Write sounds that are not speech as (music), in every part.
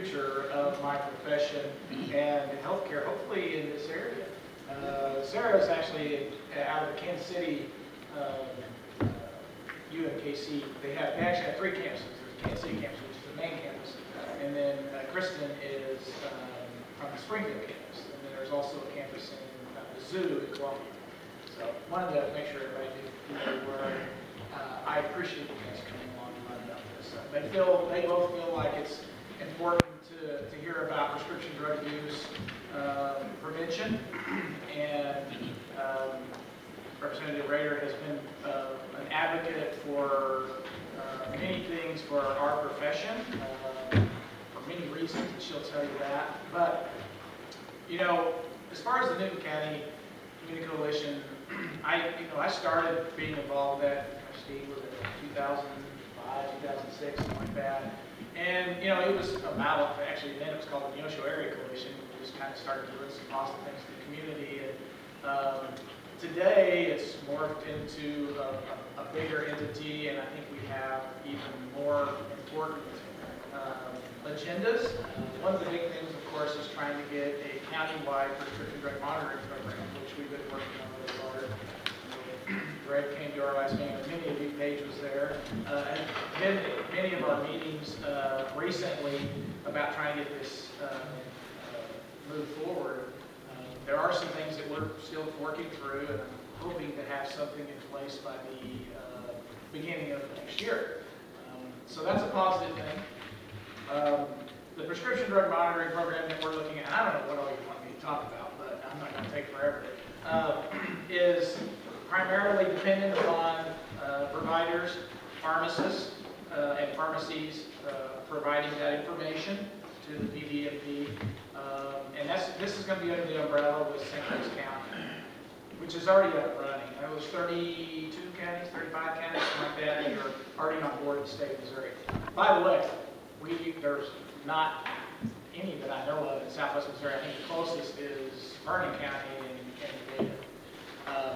future of my profession and healthcare, hopefully in this area. Uh, Sarah is actually out of the Kansas City um, uh, UMKC. They have, they actually have three campuses. There's Kansas City campus, which is the main campus. And then uh, Kristen is um, from the Springfield campus. And then there's also a campus in uh, Mizzou in Columbia. So wanted to make sure everybody knew they were. Uh, I appreciate you guys coming along and learning about this. They feel, they both feel like it's important to, to hear about prescription drug use um, prevention. And um, Representative Rehder has been uh, an advocate for uh, many things for our profession, uh, for many reasons, and she'll tell you that. But, you know, as far as the Newton County Community Coalition, (clears throat) I, you know, I started being involved at, Steve, was it 2005, 2006, something like that. And, you know, it was about, actually then it was called the Neosho Area Coalition. We just kind of started doing some positive things for the community. And um, today, it's morphed into a, a, a bigger entity, and I think we have even more important um, agendas. One of the big things, of course, is trying to get a countywide prescription drug monitoring program, which we've been working on. Greg came to our last meeting, many of you, Paige was there, uh, and been many of our meetings uh, recently about trying to get this uh, uh, moved forward. Uh, There are some things that we're still working through, and I'm hoping to have something in place by the uh, beginning of next year. Um, So that's a positive thing. Um, The prescription drug monitoring program that we're looking at, I don't know what all you want me to talk about, but I'm not going to take forever, uh, (clears throat) is primarily dependent upon uh, providers, pharmacists, uh, and pharmacies uh, providing that information to the PDMP. Um, And this is going to be under the umbrella with St. Louis County, which is already up running. There was 32 counties, 35 counties, something like that, that are already on board in the state of Missouri. By the way, we, there's not any that I know of in southwest Missouri. I think the closest is Vernon County and, and. Uh,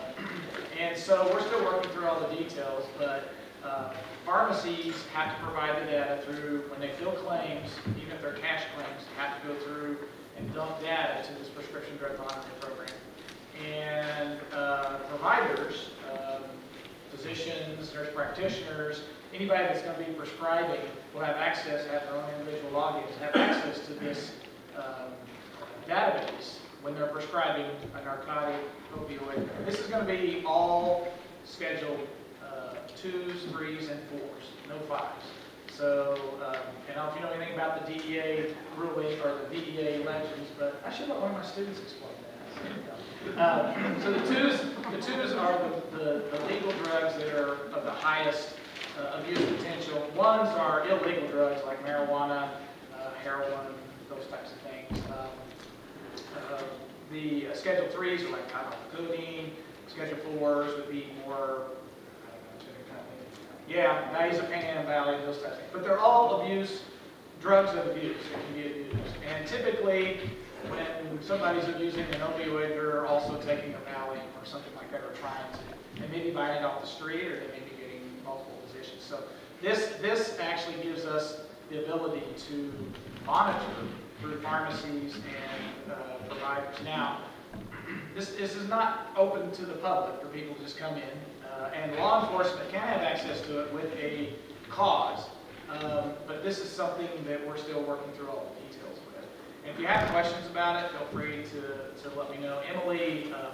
And so we're still working through all the details, but uh, pharmacies have to provide the data through, when they fill claims, even if they're cash claims, have to go through and dump data to this prescription drug monitoring program. And uh, providers, um, physicians, nurse practitioners, anybody that's going to be prescribing will have access, have their own individual logins, have access to this um, database when they're prescribing a narcotic opioid. This is going to be all scheduled uh, twos, threes, and fours, no fives. So, um, and I don't know if you know anything about the DEA ruling or the DEA legends, but I should let one of my students explain that. Um, So the twos, the twos are the, the the legal drugs that are of the highest uh, abuse potential. Ones are illegal drugs like marijuana, uh, heroin, those types of things. Um, uh, The uh, Schedule threes are like codeine, Schedule fours would be more, thing. yeah, diazepam, Valium, those types of things. But they're all abuse, drugs of abuse that can be abused. And typically, when somebody's abusing an opioid, they're also taking a Valium or something like that, or trying to. They may be buying it off the street, or they may be getting multiple positions. So this, this actually gives us the ability to monitor through pharmacies and uh, providers. Now, this, this is not open to the public for people to just come in, uh, and law enforcement can have access to it with a cause, um, but this is something that we're still working through all the details with. And if you have questions about it, feel free to, to let me know. Emily um,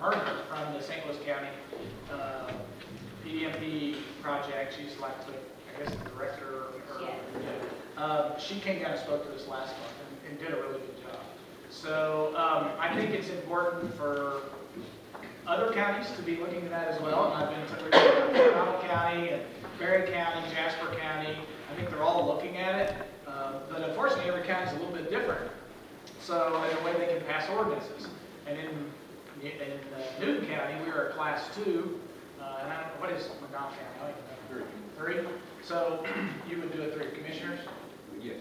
Murder from the St. Louis County uh, PDMP project, she's like the, I guess, the director or Yeah. um, she came down and spoke to us last month and, and did a really good job. So um, I think it's important for other counties to be looking at that as well. And I've been to Colorado County and Barry County, Jasper County. I think they're all looking at it. Um, but unfortunately, every county is a little bit different. So in a way, they can pass ordinances. And in, in uh, Newton County, we are a class two. Uh, and I don't know, what is McDonald County? I don't even know. Three. So (clears throat) you would do it through commissioners? Yes.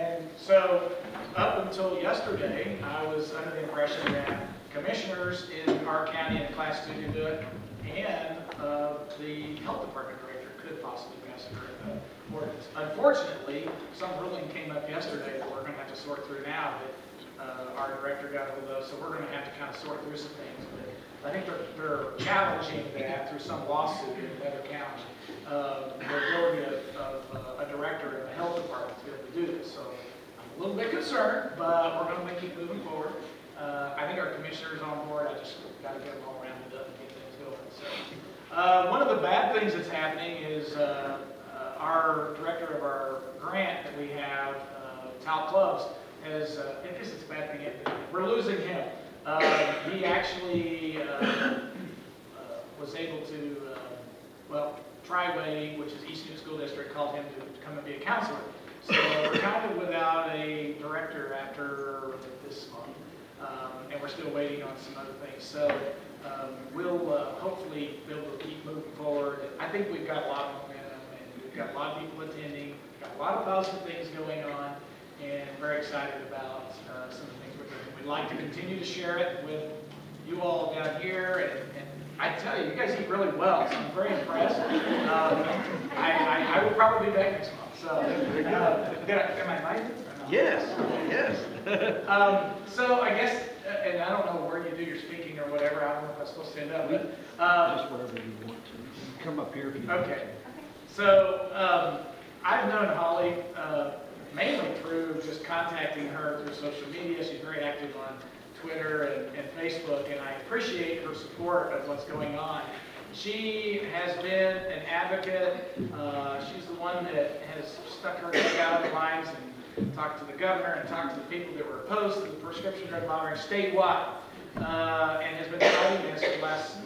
And so, up until yesterday, I was under the impression that commissioners in our county and class two do it, and uh, the health department director could possibly pass a current uh, ordinance. Unfortunately, some ruling came up yesterday that we're gonna have to sort through now that uh, our director got hold of, so we're gonna have to kind of sort through some things. I think they're, they're challenging that through some lawsuit in another county, uh, the ability of, of uh, a director in the health department to be able to do this. So I'm a little bit concerned, but we're gonna keep moving forward. Uh, I think our commissioner's on board, I just gotta get them all rounded up and get things going, so. Uh, one of the bad things that's happening is, uh, uh, our director of our grant that we have, uh, Tal Clubs, has, uh, it's a bad thing, we're losing him. Uh, he actually, uh, uh, was able to, uh, well, Triway, which is East Newton School District, called him to come and be a counselor. So we're kind of without a director after this month. Um, and we're still waiting on some other things. So um, we'll uh, hopefully be able to keep moving forward. I think we've got a lot of momentum, and we've got a lot of people attending, got a lot of positive things going on, and very excited about uh, some of the things we're doing. We'd like to continue to share it with you all down here, and, and I tell you, you guys eat really well, so I'm very impressed. Um, I, I, I will probably be back next month, so, uh, did I, am I invited? Yes, yes. (laughs) Um, so I guess, uh, and I don't know where you do your speaking or whatever, I don't know if I'm supposed to stand up, but, um, Just whatever you want to. You can Come up here if you. want. okay. So, um, I've known Holly, uh, mainly through just contacting her through social media. She's very active on Twitter and, and Facebook, and I appreciate her support of what's going on. She has been an advocate. Uh, she's the one that has stuck her neck out of the lines and talked to the governor and talked to the people that were opposed to the prescription drug monitoring statewide, uh, and has been fighting this for the last,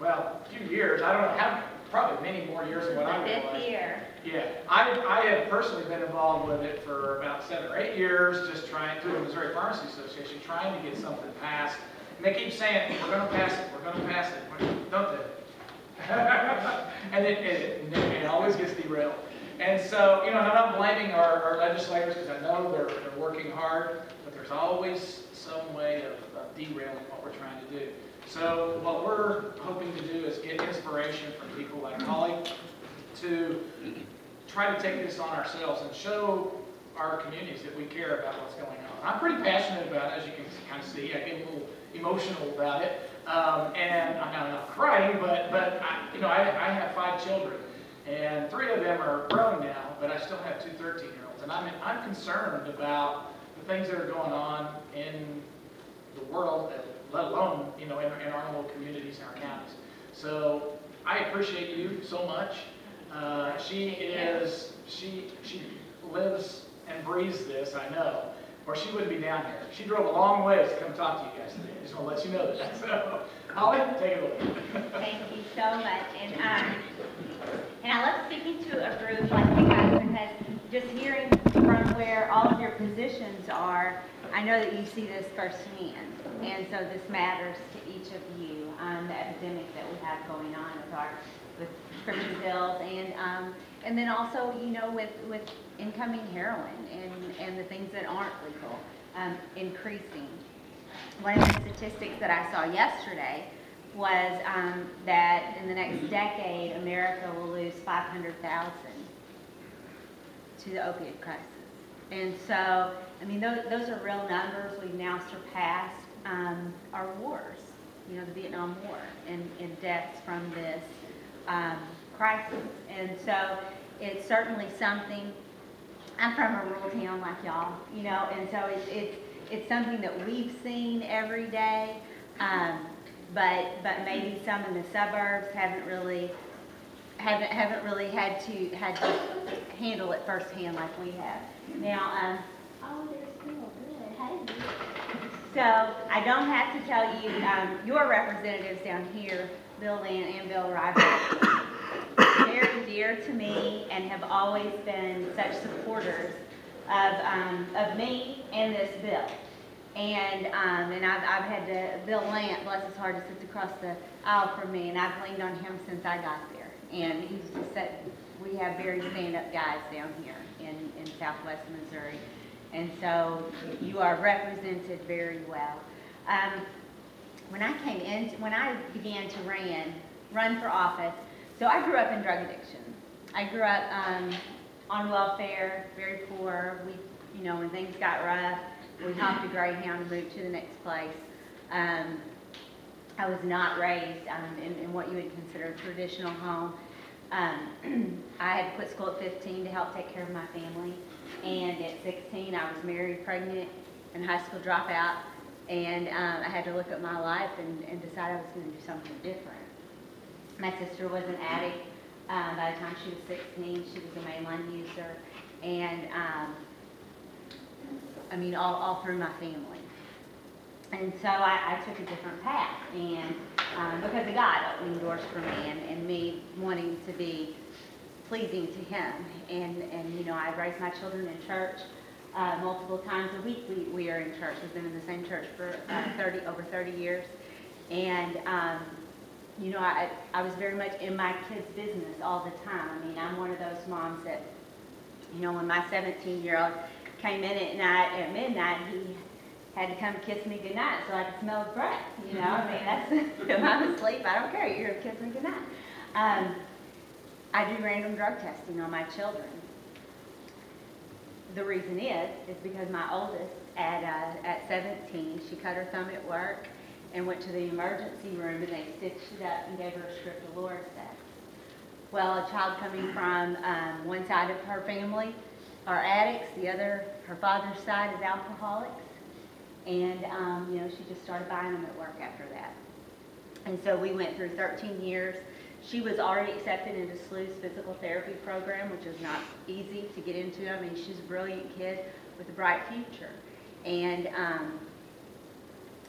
well, few years. I don't know how, probably many more years than what I realized. fifth year. Yeah, I, I have personally been involved with it for about seven or eight years, just trying, through the Missouri Pharmacy Association, trying to get something passed. And they keep saying, we're gonna pass it, we're gonna pass it, don't do it. (laughs) And it, it, it always gets derailed. And so, you know, I'm not blaming our, our legislators, because I know they're, they're working hard, but there's always some way of of derailing what we're trying to do. So what we're hoping to do is get inspiration from people like Holly to try to take this on ourselves and show our communities that we care about what's going on. I'm pretty passionate about it, as you can kind of see. I get a little emotional about it. Um, and I'm not, crying, but, but I, you know, I, I have five children. And three of them are grown now, but I still have two 13-year-olds. And I'm, I'm concerned about the things that are going on in the world, let alone, you know, in, in our little communities and our counties. So I appreciate you so much. Uh, she is, she, she lives and breathes this, I know, or she wouldn't be down here. She drove a long ways to come talk to you guys today. Just want to let you know that. (laughs) So, Holly, take it away. Thank you so much. And, um, and I love speaking to a group like you guys because just hearing from where all of your positions are, I know that you see this firsthand. And so this matters to each of you, um, the epidemic that we have going on with our, with prescription pills and, um, and then also, you know, with, with incoming heroin and, and the things that aren't legal, um, increasing. One of the statistics that I saw yesterday was um, that in the next decade, America will lose 500,000 to the opiate crisis. And so, I mean, those, those are real numbers. We've now surpassed um, our wars, you know, the Vietnam War and, and deaths from this um, crisis. And so it's certainly something, I'm from a rural town like y'all, you know, and so it's, it's, it's something that we've seen every day. Um, but, but maybe some in the suburbs haven't really, haven't, haven't really had to, had to handle it firsthand like we have. Now, um, oh, they're still good, hey. So I don't have to tell you, um, your representatives down here, Bill Lant and Bill River, very dear to me and have always been such supporters of, um, of me and this bill. And, um, and I've, I've had to, Bill Lant, bless his heart, sits across the aisle from me, and I've leaned on him since I got there. And he's just said, we have very stand-up guys down here in, in southwest Missouri. And so you are represented very well. Um, when I came in, when I began to ran, run for office, so I grew up in drug addiction. I grew up um, on welfare, very poor. We, you know, when things got rough, we hopped a Greyhound and moved to the next place. Um, I was not raised um, in, in what you would consider a traditional home. Um, (clears throat) I had quit school at 15 to help take care of my family, and at 16 I was married, pregnant, and high school dropout, and um, I had to look at my life and, and decide I was going to do something different. My sister was an addict. Um, by the time she was 16, she was a mainline user, and um, I mean, all, all through my family. And so I, I took a different path, and um, because of God opening doors for me, and, and me wanting to be pleasing to Him, and and you know, I raised my children in church uh, multiple times a week. We we are in church. We've been in the same church for uh, 30 over 30 years, and um, you know, I I was very much in my kids' business all the time. I mean, I'm one of those moms that, you know, when my 17 year old came in at night at midnight, he had to come kiss me goodnight so I could smell his breath. You know, I mean, that's (laughs) if I'm asleep, I don't care. You're gonna kiss me goodnight. Um, I do random drug testing on my children. The reason is, is because my oldest at uh, at 17, she cut her thumb at work and went to the emergency room and they stitched it up and gave her a script of Lorcets. Well, a child coming from um, one side of her family are addicts, the other, her father's side is alcoholics. And, um, you know, she just started buying them at work after that. And so we went through 13 years. She was already accepted into SLU's physical therapy program, which is not easy to get into. I mean, she's a brilliant kid with a bright future. And, um,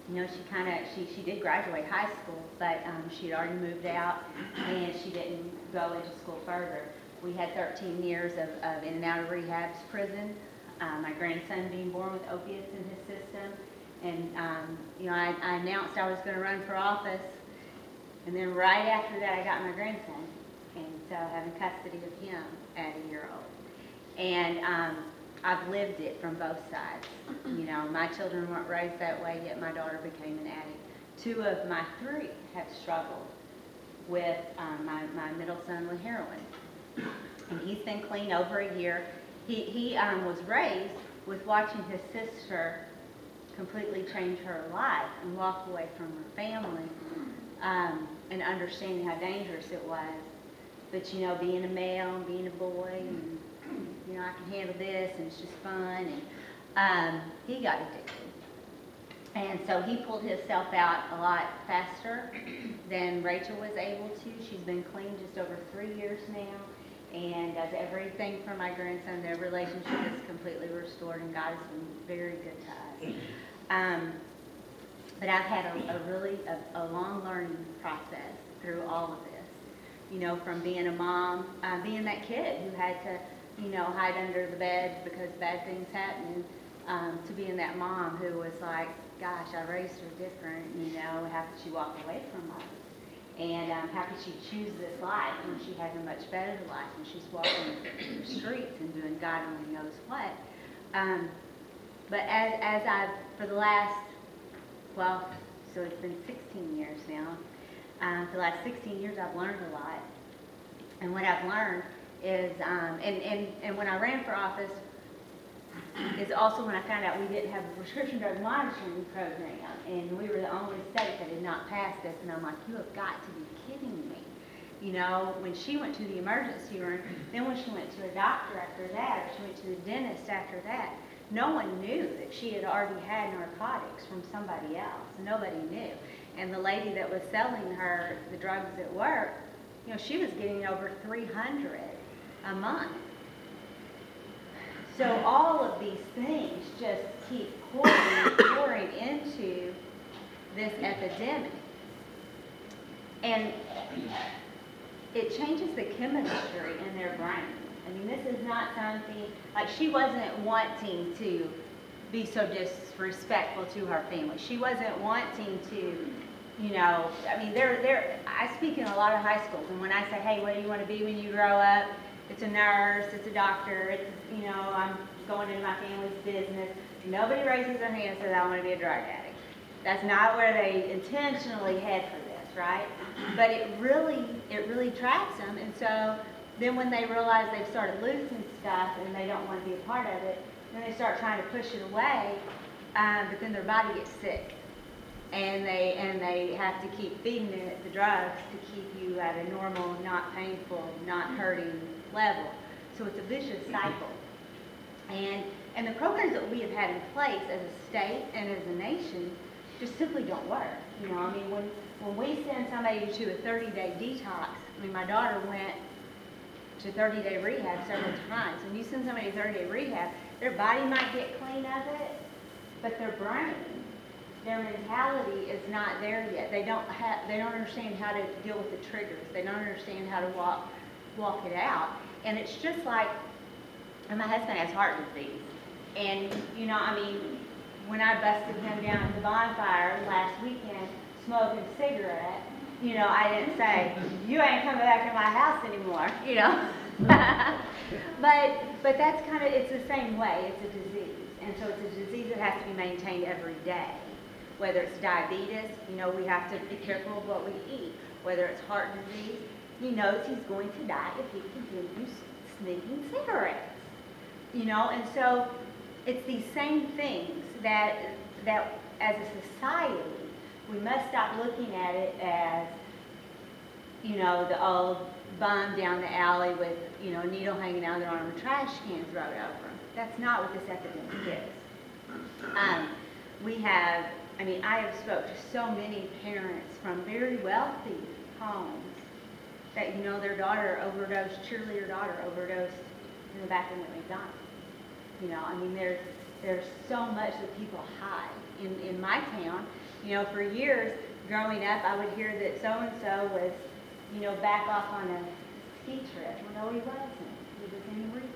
you know, she kind of, she, she did graduate high school, but um, she had already moved out and she didn't go into school further. We had 13 years of, of in and out of rehabs, prison, uh, my grandson being born with opiates in his system. And, um, you know, I, I announced I was going to run for office. And then right after that, I got my grandson. And so having custody of him at a year old. And um, I've lived it from both sides. You know, my children weren't raised that way, yet my daughter became an addict. Two of my three have struggled with um, my, my middle son with heroin. And he's been clean over a year. He, he um, was raised with watching his sister completely change her life and walk away from her family um, and understanding how dangerous it was. But, you know, being a male and being a boy and you know, I can handle this and it's just fun. And um, he got addicted. And so he pulled himself out a lot faster than Rachel was able to. She's been clean just over three years now and does everything for my grandson. Their relationship is completely restored and God has been very good to us. Um, but I've had a, a really a, a long learning process through all of this. You know, from being a mom, uh, being that kid who had to you know, hide under the bed because bad things happened, um, to being that mom who was like, gosh, I raised her different, you know, how could she walk away from us? And um, how could she choose this life when she has a much better life and she's walking the streets and doing God only knows what? Um, but as, as I've, for the last, well, so it's been 16 years now, um, the last 16 years I've learned a lot. And what I've learned is, um, and, and, and when I ran for office, is also when I found out we didn't have a prescription drug monitoring program, and we were the only state that had not passed this, and I'm like, you have got to be kidding me. You know, when she went to the emergency room, then when she went to a doctor after that, or she went to the dentist after that, no one knew that she had already had narcotics from somebody else. Nobody knew. And the lady that was selling her the drugs at work, you know, she was getting over 300 a month. So all of these things just keep pouring, pouring into this epidemic. And it changes the chemistry in their brain. I mean, this is not something, like she wasn't wanting to be so disrespectful to her family. She wasn't wanting to, you know, I mean, they're, they're, I speak in a lot of high schools, and when I say, hey, what do you want to be when you grow up? It's a nurse, it's a doctor, it's, you know, I'm going into my family's business. Nobody raises their hand and says, I want to be a drug addict. That's not where they intentionally head for this, right? But it really, it really traps them. And so Then when they realize they've started losing stuff and they don't want to be a part of it, then they start trying to push it away, um, but then their body gets sick. And they, and they have to keep feeding it the drugs to keep you at a normal, not painful, not hurting level. So it's a vicious cycle. And, and the programs that we have had in place as a state and as a nation just simply don't work. You know, I mean, when, when we send somebody to a 30-day detox, I mean, my daughter went to 30-day rehab several times. When you send somebody to 30-day rehab, their body might get clean of it, but their brain, their mentality is not there yet. They don't have, they don't understand how to deal with the triggers. They don't understand how to walk, walk it out. And it's just like, and my husband has heart disease. And, you know, I mean, when I busted him down at the bonfire last weekend smoking a cigarette, you know, I didn't say, you ain't coming back to my house anymore, (laughs) you know? (laughs) but, but that's kind of, it's the same way, it's a disease. And so it's a disease that has to be maintained every day. Whether it's diabetes, you know, we have to be careful of what we eat. Whether it's heart disease, he knows he's going to die if he continues sneaking cigarettes. You know, and so it's these same things that, that as a society, we must stop looking at it as, you know, the old bum down the alley with, you know, a needle hanging out of their arm and trash cans rubbed over them. That's not what this epidemic is. Um, we have, I mean, I have spoke to so many parents from very wealthy homes that, you know, their daughter overdosed, cheerleader daughter overdosed in the of the McDonald's. You know, I mean, there's, there's so much that people hide. In, in my town, you know, for years growing up, I would hear that so-and-so was, you know, back off on a ski trip. Well, no, he wasn't. He was in rehab.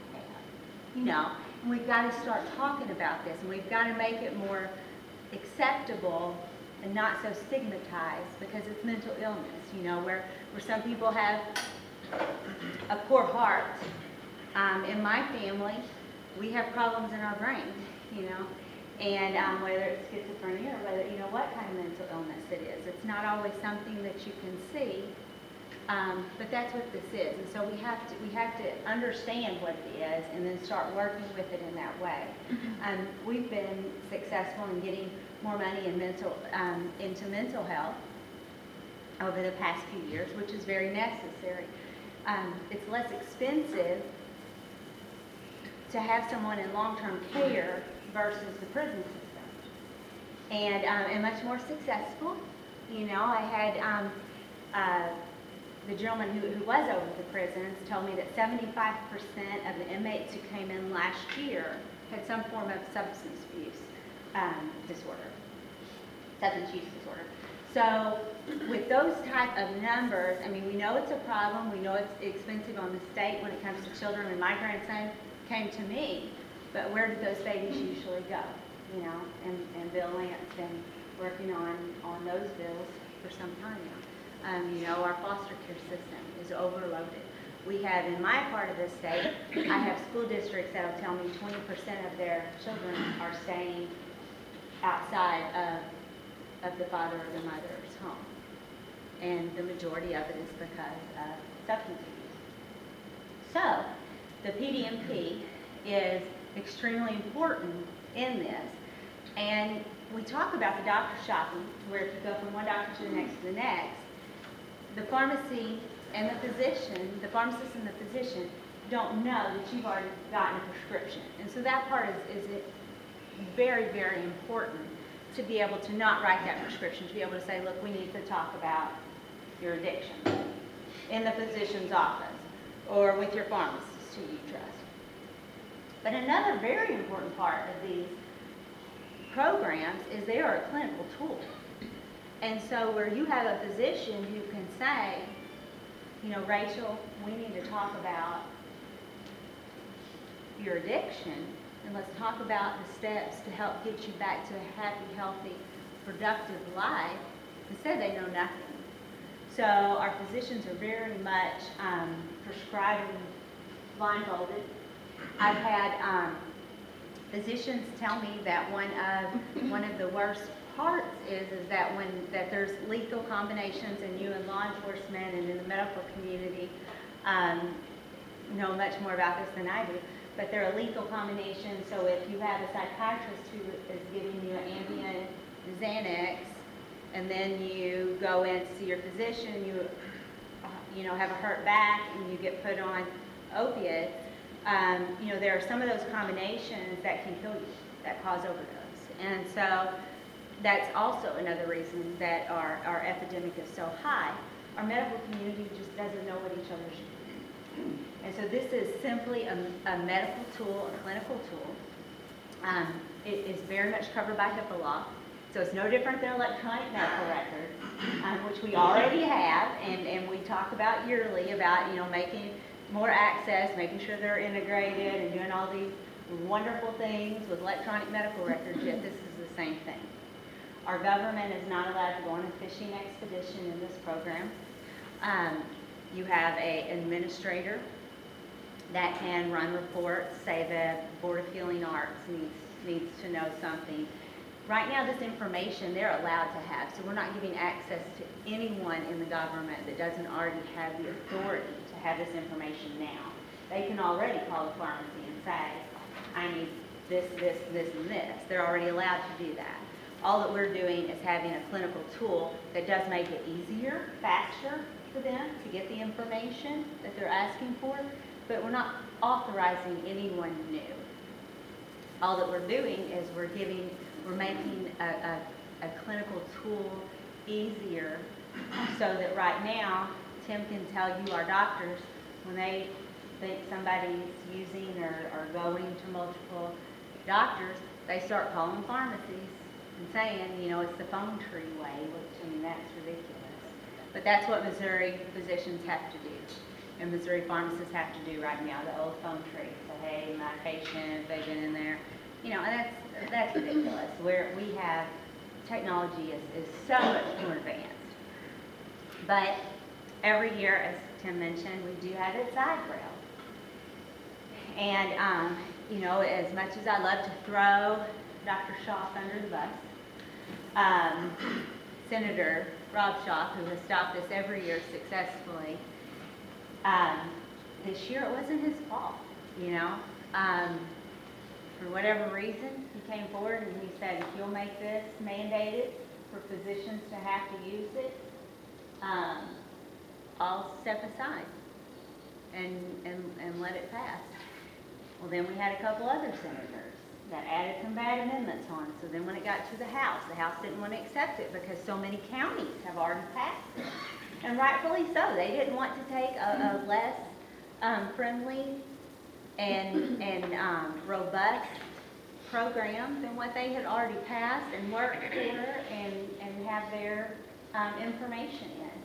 You know, and we've got to start talking about this, and we've got to make it more acceptable and not so stigmatized because it's mental illness, you know, where, where some people have a poor heart. Um, in my family, we have problems in our brain, you know, and um, whether it's schizophrenia or whether, you know, what kind of mental illness it is. It's not always something that you can see, um, but that's what this is. And so we have to, we have to understand what it is and then start working with it in that way. Um, we've been successful in getting more money in mental, um, into mental health over the past few years, which is very necessary. Um, it's less expensive to have someone in long-term care versus the prison system. And, um, and much more successful. You know, I had, um, uh, the gentleman who, who was over the prisons told me that 75% of the inmates who came in last year had some form of substance abuse um, disorder, substance use disorder. So with those type of numbers, I mean, we know it's a problem. We know it's expensive on the state when it comes to children. And my grandson came to me, but where do those babies usually go? You know, and, and Bill Lant's been working on, on those bills for some time now. Um, you know, our foster care system is overloaded. We have, in my part of the state, I have school districts that'll tell me 20% of their children are staying outside of, of the father or the mother's home. And the majority of it is because of substance abuse. So, the PDMP is extremely important in this. And we talk about the doctor shopping, where if you go from one doctor to the next to the next, the pharmacy and the physician, the pharmacist and the physician, don't know that you've already gotten a prescription. And so that part is, is very, very important to be able to not write that prescription, to be able to say, look, we need to talk about your addiction in the physician's office or with your pharmacist you trust. But another very important part of these programs is they are a clinical tool. And so where you have a physician who can say, you know, Rachel, we need to talk about your addiction, and let's talk about the steps to help get you back to a happy, healthy, productive life, instead they know nothing. So our physicians are very much um, prescribing blindfolded. I've had um, physicians tell me that one of one of the worst parts is is that when that there's lethal combinations in you and law enforcement and in the medical community, um, know much more about this than I do, but they're a lethal combination, so if you have a psychiatrist who is giving you Ambien Xanax, and then you go in to see your physician, you, uh, you know, have a hurt back, and you get put on opiates, um, you know, there are some of those combinations that can kill you, that cause overdose. And so that's also another reason that our, our epidemic is so high. Our medical community just doesn't know what each other should do. And so this is simply a, a medical tool, a clinical tool. Um, it is very much covered by HIPAA law, so it's no different than electronic medical record, um, which we already have, and, and we talk about yearly about, you know, making more access, making sure they're integrated and doing all these wonderful things with electronic medical records, yet this is the same thing. Our government is not allowed to go on a fishing expedition in this program. Um, you have a administrator that can run reports, say the Board of Healing Arts needs, needs to know something. Right now, this information they're allowed to have, so we're not giving access to anyone in the government that doesn't already have the authority have this information now. They can already call the pharmacy and say, I need this, this, this, and this. They're already allowed to do that. All that we're doing is having a clinical tool that does make it easier, faster for them to get the information that they're asking for, but we're not authorizing anyone new. All that we're doing is we're giving, we're making a, a, a clinical tool easier so that right now, Tim can tell you, our doctors, when they think somebody's using or, or going to multiple doctors, they start calling pharmacies and saying, you know, it's the phone tree way, which, I mean, that's ridiculous. But that's what Missouri physicians have to do, and Missouri pharmacists have to do right now, the old phone tree. So, hey, my patient, they've been in there, you know, and that's, that's ridiculous. Where we have, technology is, is so much more advanced. But every year, as Tim mentioned, we do have it side rail. And, um, you know, as much as I love to throw Dr. Schaaf under the bus, um, Senator Rob Schaaf, who has stopped this every year successfully, um, this year it wasn't his fault, you know. Um, for whatever reason, he came forward and he said, if you'll make this mandated for physicians to have to use it, I'll step aside and, and, and let it pass. Well, then we had a couple other senators that added some bad amendments on. So then when it got to the House, the House didn't want to accept it because so many counties have already passed it. And rightfully so. They didn't want to take a, a less um, friendly and, and um, robust program than what they had already passed and worked for and, and have their um, information in.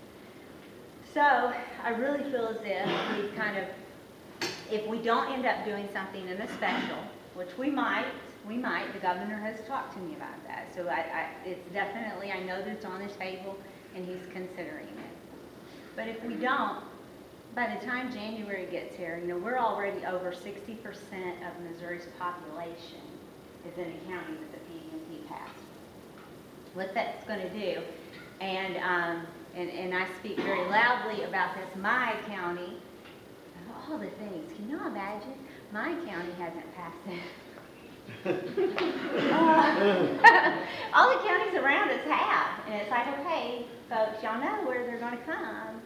So I really feel as if we've kind of, if we don't end up doing something in a special, which we might, we might, the governor has talked to me about that. So I, I, it's definitely, I know that it's on his table and he's considering it. But if we don't, by the time January gets here, you know, we're already over 60% of Missouri's population is in a county that the PDMP passed. What that's going to do, and, um, and, and I speak very loudly about this, my county, all the things, can you imagine? My county hasn't passed it. Uh, (laughs) (laughs) all the counties around us have, and it's like, okay, folks, y'all know where they're going to come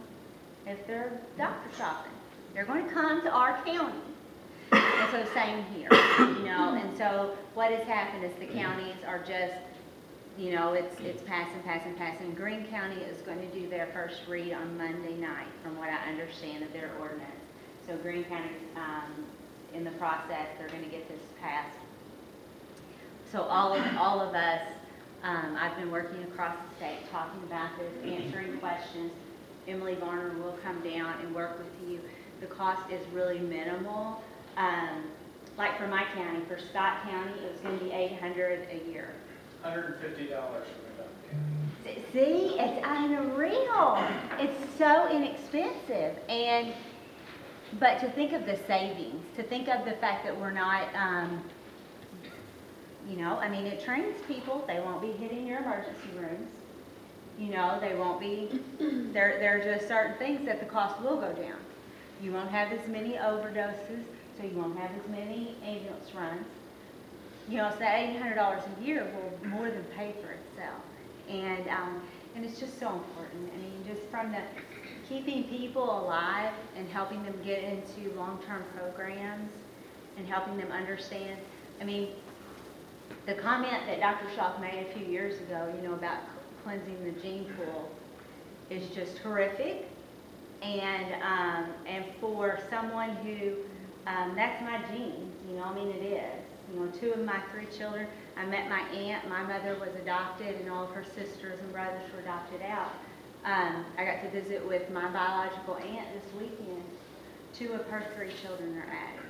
if they're doctor shopping. They're going to come to our county. And so same here, you know, and so what has happened is the counties are just, you know, it's, it's passing, passing, passing. Greene County is going to do their first read on Monday night, from what I understand of their ordinance. So Greene County, um, in the process, they're gonna get this passed. So all of, all of us, um, I've been working across the state, talking about this, answering questions. Emily Varner will come down and work with you. The cost is really minimal. Um, like for my county, for Scott County, it was gonna be eight hundred a year. Hundred and fifty dollars for the See, it's unreal. It's so inexpensive. And, but to think of the savings, to think of the fact that we're not, um, you know, I mean, it trains people. They won't be hitting your emergency rooms. You know, they won't be, there, there are just certain things that the cost will go down. you won't have as many overdoses, so you won't have as many ambulance runs. You know, so that eight hundred dollars a year will more than pay for itself. And, um, and it's just so important. I mean, just from the keeping people alive and helping them get into long-term programs and helping them understand. I mean, the comment that Dr. Schaaf made a few years ago, you know, about cleansing the gene pool is just horrific. And, um, and for someone who, um, that's my gene, you know, I mean, it is. You know, two of my three children, I met my aunt, my mother was adopted, and all of her sisters and brothers were adopted out. Um, I got to visit with my biological aunt this weekend. Two of her three children are addicts.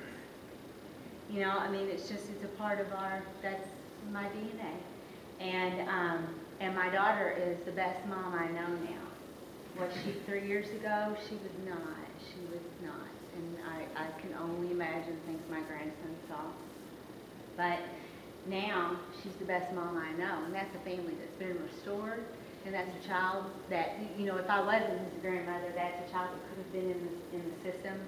You know, I mean, it's just, it's a part of our, that's my DNA. And, um, and my daughter is the best mom I know now. Was she three years ago? She was not. She was not. And I, I can only imagine things my grandson saw. But now, she's the best mom I know. And that's a family that's been restored. And that's a child that, you know, if I wasn't his grandmother, that's a child that could have been in the, in the system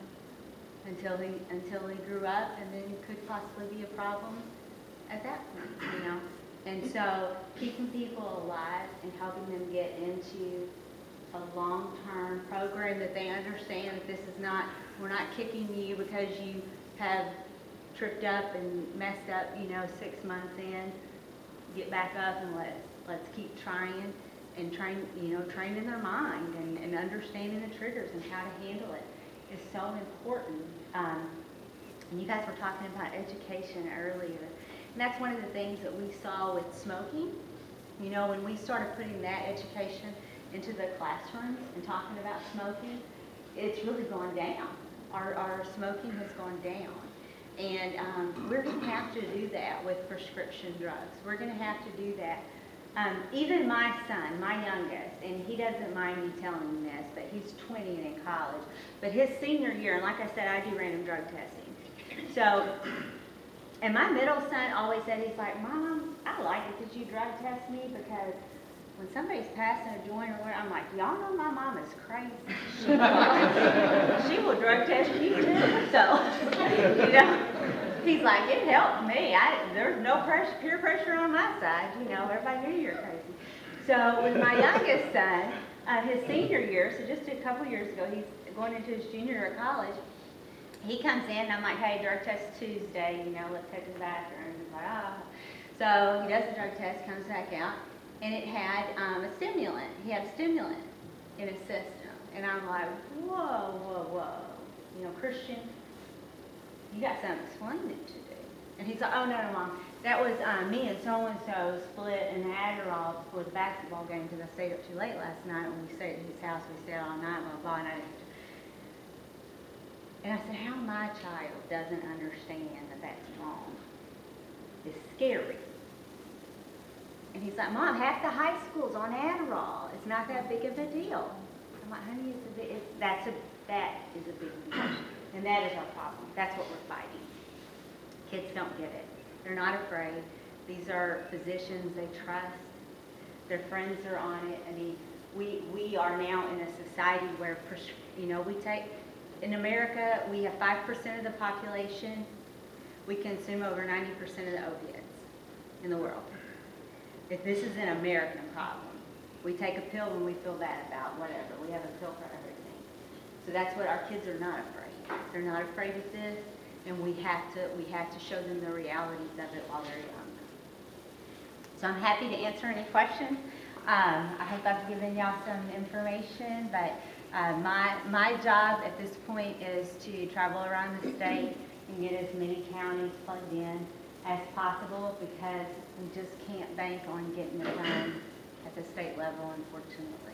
until he, until he grew up and then could possibly be a problem at that point, you know? And so keeping people alive and helping them get into a long-term program that they understand that this is not, we're not kicking you because you have tripped up and messed up, you know, six months in. Get back up and let's, let's keep trying and train, you know, training their mind and, and understanding the triggers and how to handle it is so important. Um, and you guys were talking about education earlier. And that's one of the things that we saw with smoking. You know, when we started putting that education into the classrooms and talking about smoking, it's really gone down. Our, our smoking has gone down. And um, we're going to have to do that with prescription drugs. We're going to have to do that. Um, even my son, my youngest, and he doesn't mind me telling this, but he's 20 and in college. But his senior year, and like I said, I do random drug testing. So and my middle son always said, he's like, Mom, I like it that you drug test me because when somebody's passing a joint or whatever, I'm like, y'all know my mom is crazy. (laughs) she will drug test you too. So, you know, he's like, it helped me. I, there's no pressure, peer pressure on my side. You know, everybody knew you're crazy. So with my youngest son, uh, his senior year, so just a couple years ago, he's going into his junior year of college, he comes in, and I'm like, hey, drug test Tuesday, you know, let's head to the bathroom. He's like, ah. So he does the drug test, comes back out, and it had um, a stimulant. He had a stimulant in his system. And I'm like, whoa, whoa, whoa. You know, Christian, you got some explaining to do. And he's like, oh, no, no, Mom. That was um, me and so-and-so split an Adderall before the basketball game because I stayed up too late last night. When we stayed at his house, we stayed all night, blah, blah, and I and I said, how my child doesn't understand that that's wrong is scary. And he's like, Mom, half the high school's on Adderall. It's not that big of a deal. I'm like, honey, it's a big, it's, that's a, that is a big deal. And that is our problem. That's what we're fighting. Kids don't get it. They're not afraid. These are physicians they trust. Their friends are on it. I mean, we, we are now in a society where, you know, we take, in America, we have 5% of the population. We consume over 90% of the opiates in the world. If this is an American problem. We take a pill when we feel bad about whatever. We have a pill for everything. So that's what our kids are not afraid. They're not afraid of this, and we have to we have to show them the realities of it while they're young. So I'm happy to answer any questions. Um, I hope I've given y'all some information, but uh, my, my job at this point is to travel around the state and get as many counties plugged in as possible because we just can't bank on getting it done at the state level, unfortunately.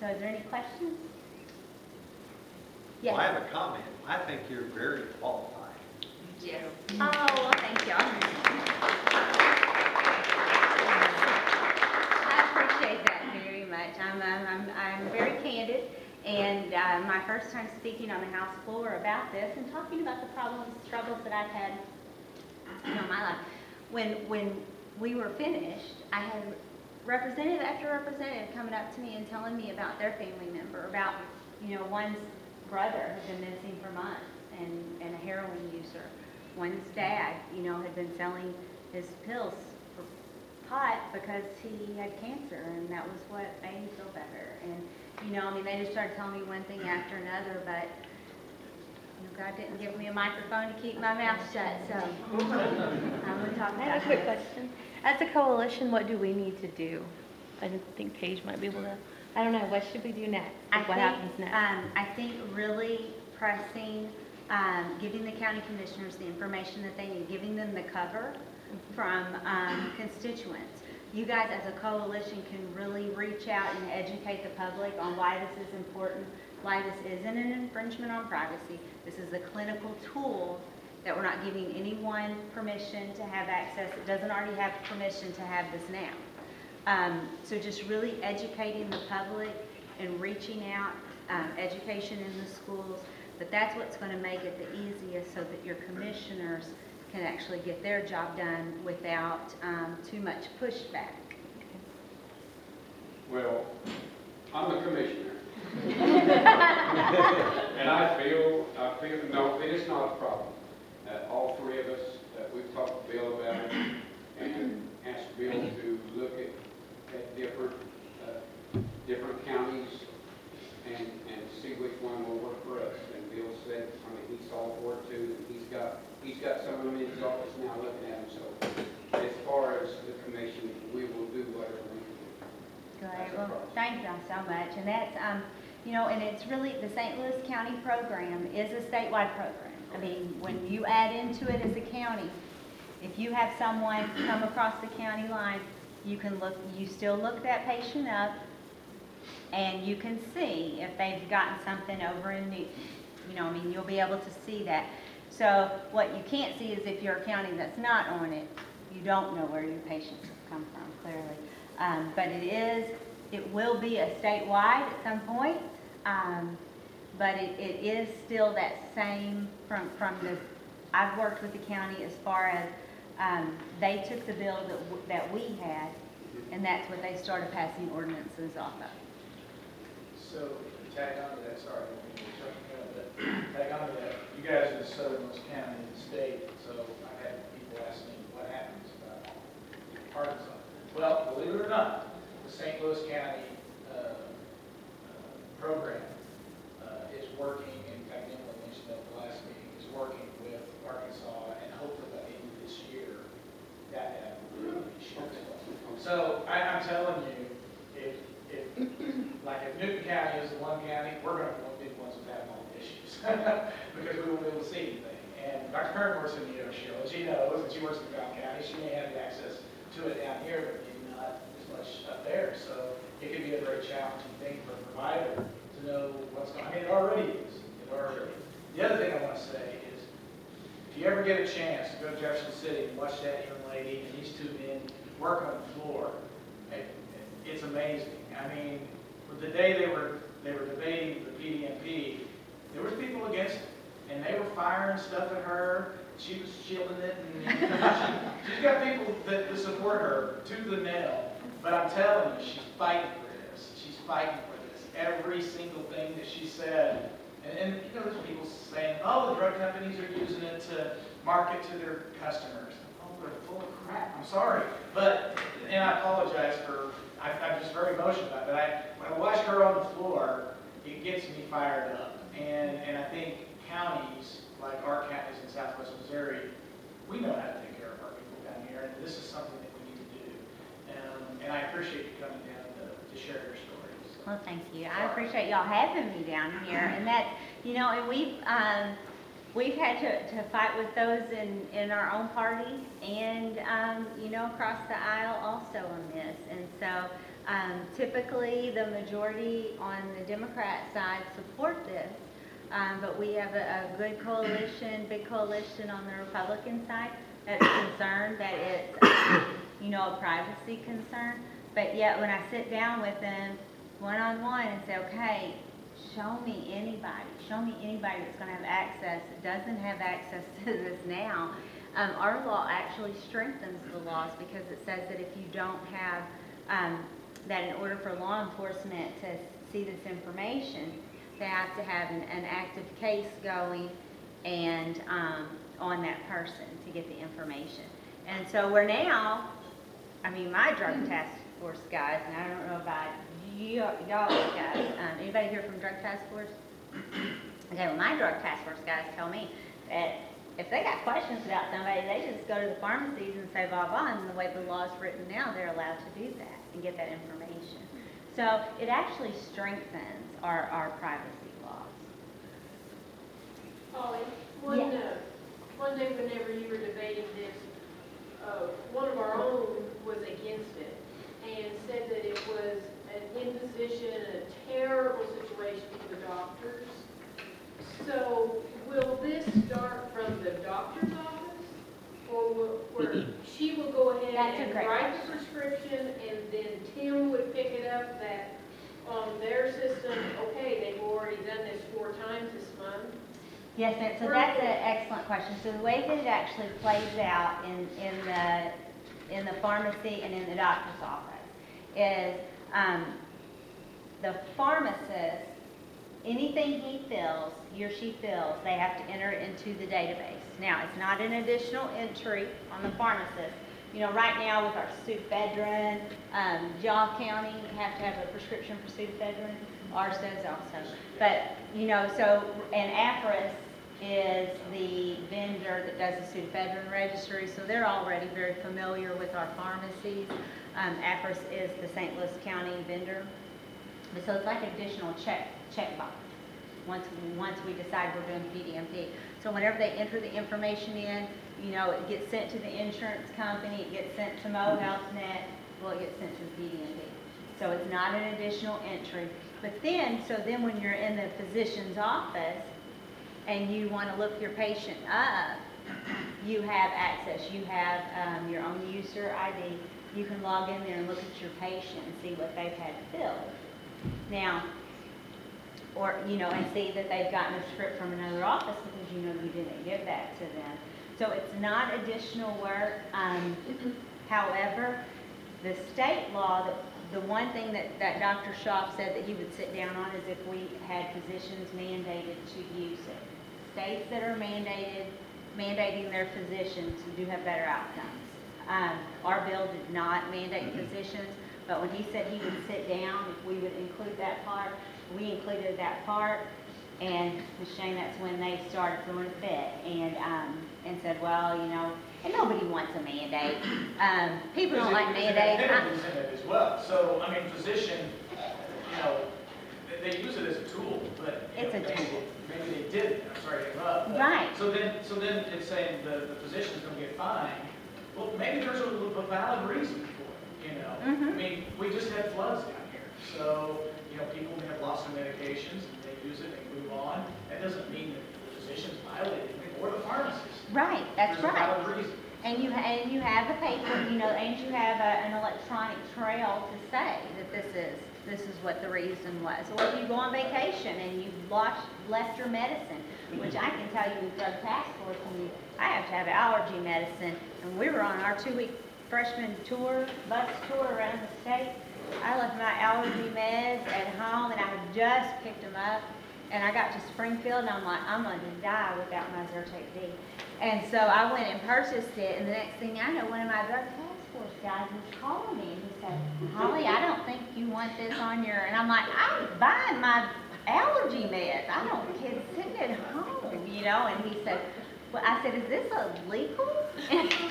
So is there any questions? Yes. Well, I have a comment. I think you're very qualified. Oh, well, thank you. I appreciate that very much. I'm, I'm, I'm, I'm very candid, and uh, my first time speaking on the House floor about this and talking about the problems, struggles that I've had you know, my life. When, when we were finished, I had representative after representative coming up to me and telling me about their family member, about you know, one's brother had been missing for months and, and a heroin user. One's dad, you know, had been selling his pills for pot because he had cancer and that was what made him feel better. And, you know, I mean, they just started telling me one thing after another, but, God didn't give me a microphone to keep my mouth shut, so I'm gonna talk I have a quick question. As a coalition, what do we need to do? I don't think Paige might be able to, I don't know, what should we do next? I Like, What think, happens next? Um, I think really pressing, um, giving the county commissioners the information that they need, giving them the cover from, um, constituents. You guys as a coalition can really reach out and educate the public on why this is important, this isn't an infringement on privacy. This is a clinical tool that we're not giving anyone permission to have access, that doesn't already have permission to have this now. Um, So just really educating the public and reaching out, um, education in the schools. But that's what's going to make it the easiest so that your commissioners can actually get their job done without um, too much pushback. Well, I'm a commissioner. (laughs) And I feel, I feel, no, it is not a problem. Uh, all three of us, uh, we've talked to Bill about it and asked Bill to look at, at different, uh, different counties and, and see which one will work for us. And Bill said, I mean, he's all for it too, and he's got, he's got some of them in his office now looking at them, so as far as the commission, we will do whatever. Great, well, thank y'all so much, and that's, um, you know, and it's really, the St. Louis County program is a statewide program. I mean, when you add into it as a county, if you have someone come across the county line, you can look, you still look that patient up, and you can see if they've gotten something over in Newton. You know, I mean, you'll be able to see that. So what you can't see is if you're a county that's not on it, you don't know where your patients have come from, clearly. Um, but it is, it will be a statewide at some point. Um, but it, it is still that same from, from the, I've worked with the county as far as, um, they took the bill that, that we had, and that's what they started passing ordinances off of. So tag on to that, sorry, I tag on to that, you guys are the southernmost county in the state, so I've had people ask me, what happens about Arkansas? Well, believe it or not, the St. Louis County, uh, uh, program, uh, is working, in fact, Emily mentioned at the last meeting, is working with Arkansas, and hopefully by the end of this year, that will be shifted. So I, I'm telling you, if, if, like if Newton County is the one county, we're gonna be the ones that have all the issues, (laughs) because we won't be able to see anything. And Dr. Kern works in the OSHA, as you know, and she works in Brown County, she may have the access to it down here, but maybe not as much up there. So it could be a very challenging thing for a provider to know what's going, I mean, it already is, it already is. The other thing I wanna say is, if you ever get a chance to go to Jefferson City and watch that young lady and these two men work on the floor, it- it's amazing. I mean, for the day they were, they were debating the PDMP, there was people against it, and they were firing stuff at her, she was shielding it, and she- she's got people that, that support her to the nail, but I'm telling you, she's fighting for this, she's fighting for this. Every single thing that she said, and, and, you know, there's people saying, oh, the drug companies are using it to market to their customers. Oh, they're full of crap, I'm sorry. But, and I apologize for, I, I'm just very emotional about it, but I, when I watch her on the floor, it gets me fired up. And, and I think counties, like our counties in southwest Missouri, we know how to take care of our people down here, and this is something that we need to do. Um, and I appreciate you coming down to, to share your stories. Well, thank you. I appreciate y'all having me down here, and that, you know, and we've, um, we've had to, to fight with those in, in our own party and, um, you know, across the aisle also on this. And so, um, typically, the majority on the Democrat side support this. Um, but we have a, a good coalition, big coalition on the Republican side that's concerned that it's, um, you know, a privacy concern. But yet, when I sit down with them one-on-one and say, okay, show me anybody, show me anybody that's gonna have access, doesn't have access to this now. Um, our law actually strengthens the laws because it says that if you don't have, um, that in order for law enforcement to see this information, staff to have an, an active case going and, um, on that person to get the information. And so we're now, I mean, my drug task force guys, and I don't know about you, y'all guys, um, anybody here from drug task force? Okay, well, my drug task force guys tell me that if they got questions about somebody, they just go to the pharmacies and say blah, blah, and the way the law is written now, they're allowed to do that and get that information. So it actually strengthens our, our privacy laws. Holly, one, Yeah. uh, one day whenever you were debating this, uh, one of our own was against it and said that it was an imposition, a terrible situation for the doctors. So will this start from the doctor's office? Or where (clears throat) she will go ahead That's and great write the prescription and then Tim would pick it up that on their system, okay, they've already done this four times this month? Yes, ma'am, so that's an excellent question. So the way that it actually plays out in, in the, in the pharmacy and in the doctor's office is, um, the pharmacist, anything he fills, he or she fills, they have to enter into the database. Now, it's not an additional entry on the pharmacist. You know, right now with our pseudoephedrine, um, Jaw County have to have a prescription for pseudoephedrine, ours does also. But, you know, so, and Appriss is the vendor that does the pseudoephedrine registry, so they're already very familiar with our pharmacies. Um, Appriss is the St. Louis County vendor. So it's like an additional check, check box, once, once we decide we're doing PDMP. So whenever they enter the information in, you know, it gets sent to the insurance company, it gets sent to Mo Health Net, well, it gets sent to the So it's not an additional entry. But then, so then when you're in the physician's office and you want to look your patient up, you have access, you have um, your own user ID. You can log in there and look at your patient and see what they've had filled. Now, or, you know, and see that they've gotten a script from another office because you know you didn't give that to them. So it's not additional work. Um, (clears throat) however, the state law, the, the one thing that, that Dr. Schaaf said that he would sit down on is if we had physicians mandated to use it. States that are mandated, mandating their physicians do have better outcomes. Um, our bill did not mandate physicians, but when he said he would sit down, if we would include that part, we included that part. And Ms. Shane, that's when they started throwing a fit and, um, and said, well, you know, and nobody wants a mandate. Um, people don't like mandates. I- impediment in it as well. So, I mean, physician, you know, they, they use it as a tool, but. It's know, a maybe- tool. Maybe they didn't, I'm sorry to interrupt. Right. So then, so then it's saying the, the physician's gonna get fined. Well, maybe there's a, a valid reason for it, you know? I Mhm. mean, we just had floods down here, so, you know, people may have lost their medications, and they use it, they move on. That doesn't mean that the physician's violating it, or the pharmacist. Right, that's There's a right. valid reason. And you, and you have the paper, you know, and you have a, an electronic trail to say that this is, this is what the reason was. Or if you go on vacation and you've lost, left your medicine, which I can tell you with drug task force, you, I have to have allergy medicine, and we were on our two-week freshman tour, bus tour around the state. I left my allergy meds at home, and I had just picked them up, and I got to Springfield, and I'm like, I'm gonna die without my Zyrtec D. And so I went and purchased it, and the next thing I know, one of my drug task force guys was calling me, and he said, Holly, I don't think you want this on your, and I'm like, I'm buying my allergy meds, I don't, kids sitting at home, you know, and he said, well, I said, is this illegal? (laughs)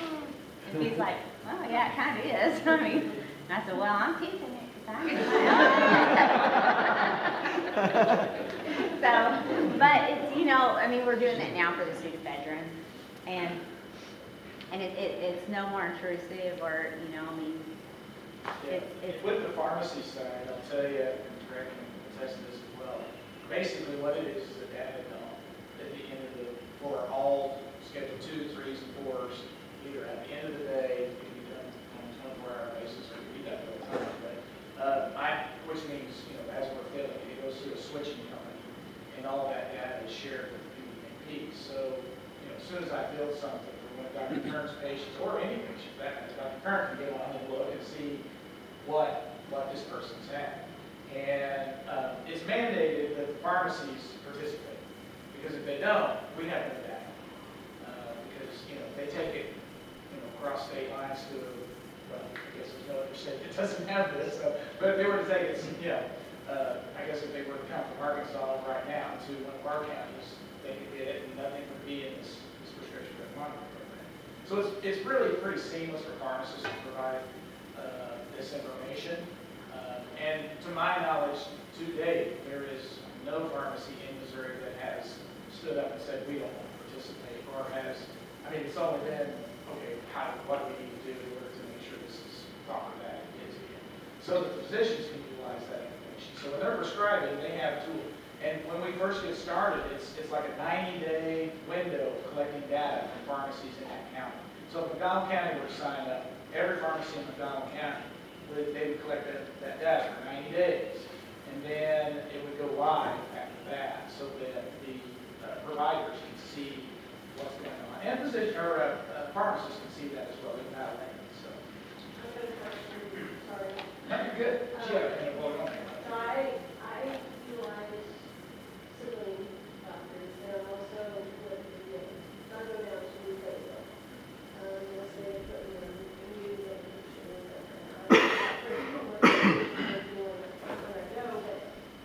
And he's like, well, yeah, it kind of is, (laughs) I mean, I said, well, I'm keeping it, 'cause I need. (laughs) So, but it's, you know, I mean, we're doing that now for the pseudoephedrine, and, and it, it, it's no more intrusive, or, you know, I mean, Yeah, It's- it's- With the pharmacy side, I'll tell you, and Greg can attest to this as well, basically what it is, is a data dump at the end of the, for all Schedule two, threes, and fours, either at the end of the day, it can be done on a twenty-four hour basis, uh, I, which means, you know, as we're filling, it goes through a switching company, and all that data is shared with the PDP, so, you know, as soon as I build something for one of Dr. Kern's patients, or any patient, that, Dr. Kern can go on and look and see what, what this person's had. And um, it's mandated that the pharmacies participate, because if they don't, we have no data. Uh, Because, you know, they take it, you know, across state lines to, I guess there's no other doesn't have this, so, but if they were to take it, you know, uh, I guess if they were to come from Arkansas right now to one of our counties, they could get it and nothing would be in this, this prescription drug monitoring program. So it's, it's really pretty seamless for pharmacists to provide, uh, this information. Uh, And to my knowledge, to date, there is no pharmacy in Missouri that has stood up and said, we don't want to participate, or has, I mean, it's only been, okay, how, what do we need to do in order to make sure this is proper that it is again. So the physicians can utilize that information. So when they're prescribing, they have a tool. And when we first get started, it's, it's like a 90-day window of collecting data from pharmacies in that county. So if McDonald County were to sign up, every pharmacy in McDonald County, would- they would collect that, that data for 90 days. And then it would go live after that, so that the uh, providers can see what's going on. And physician, or uh, uh, pharmacists can see that as well, way, so. Question, sorry. That'd be good. She had a, well, okay. So I, I utilize civilian doctors, and I'm also with the VA. I go down to the VA. Um, let's put me on community education and stuff. and I'm pretty much what I'm doing when I go, but,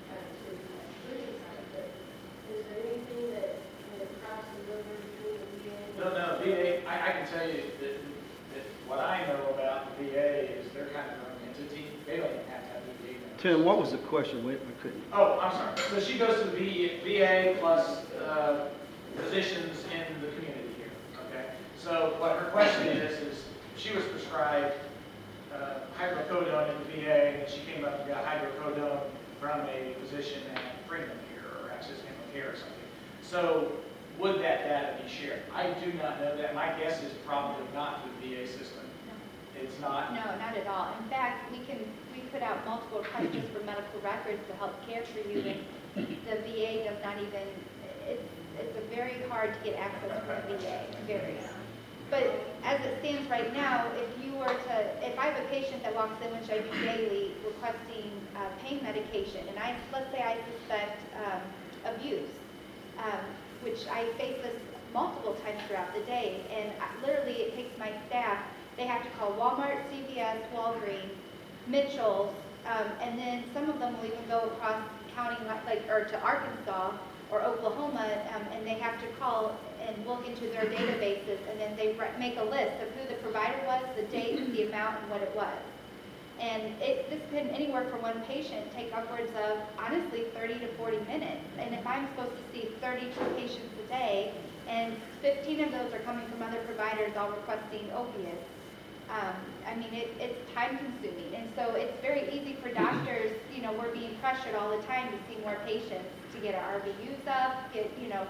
uh, to the civilian side, but is there anything that, that crosses over between the VA? and- No, no, VA, I, I can tell you that, that what I know about the VA is they're kind of their own entity. They don't even have to have a VA member. Tim, what was the question? We we couldn't. Oh, I'm sorry. So she goes to the VA plus uh, physicians in the community here, okay? So what her question is, is she was prescribed uh, hydrocodone in the VA, and she came up and got hydrocodone from a physician at Freeman here, or Access Animal Care or something. So would that data be shared? I do not know that. My guess is probably not through the VA system. No. It's not. No, not at all. In fact, we can, we put out multiple questions for medical records to help care for you, and the VA does not even, it's, it's very hard to get access from the VA, very. But as it stands right now, if you were to, if I have a patient that walks in, which I do daily, requesting uh, pain medication, and I, let's say I suspect um, abuse, um, which I face this multiple times throughout the day, and I- literally it takes my staff, they have to call Walmart, CVS, Walgreens, Mitchell's, um, and then some of them will even go across county, li- like, or to Arkansas or Oklahoma, um, and they have to call and look into their databases, and then they make a list of who the provider was, the date, (clears throat) the amount, and what it was. And it, this can anywhere for one patient take upwards of, honestly, 30 to 40 minutes. And if I'm supposed to see 32 patients a day, and 15 of those are coming from other providers all requesting opiates, um, I mean, it, it's time consuming. And so it's very easy for doctors, you know, we're being pressured all the time to see more patients, to get our RVUs up, get, you know,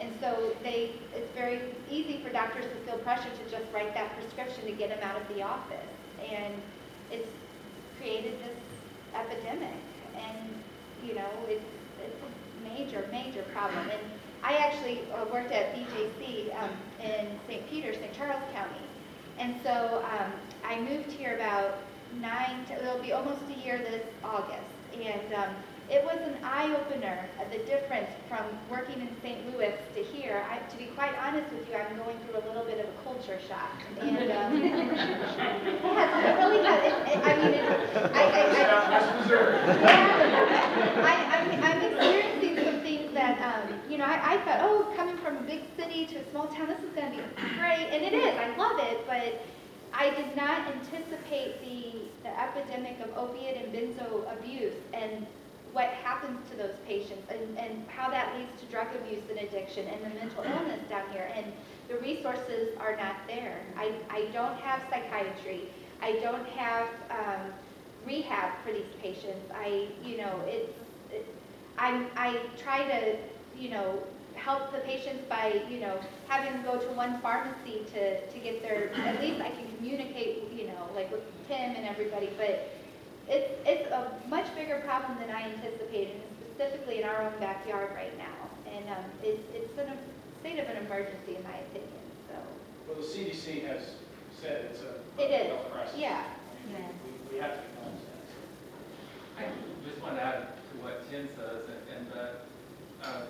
and so they, it's very easy for doctors to feel pressure to just write that prescription to get them out of the office. And it's created this epidemic. And, you know, it's, it's a major, major problem. And I actually uh, worked at BJC um, in St. Peter, St. Charles County. And so um, I moved here about nine, to- it'll be almost a year this August. And um, it was an eye-opener, uh, the difference from working in St. Louis to here. I, to be quite honest with you, I'm going through a little bit of a culture shock. And um, it has, it really has. It, it, I mean, it, I, I, I, That's Missouri. (laughs) I, I'm, I'm experiencing some things that, um, you know, I, I thought, oh, coming from a big city to a small town, this is going to be great, and it is. I love it, but I did not anticipate the, the epidemic of opiate and benzo abuse and what happens to those patients and, and how that leads to drug abuse and addiction and the mental illness down here. And the resources are not there. I, I don't have psychiatry. I don't have um, rehab for these patients. I, you know, it's, it, I'm, I try to, you know, help the patients by, you know, having them go to one pharmacy to, to get their, at least I can communicate, you know, like with Tim and everybody, but it's, it's a much bigger problem than I anticipated, specifically in our own backyard right now. And um, it's, it's in a state of an emergency, in my opinion, so. Well, the CDC has said it's a It is, health crisis. yeah. I mean, We, we have to acknowledge that. just want to add to what Tim says, and- and that, uh,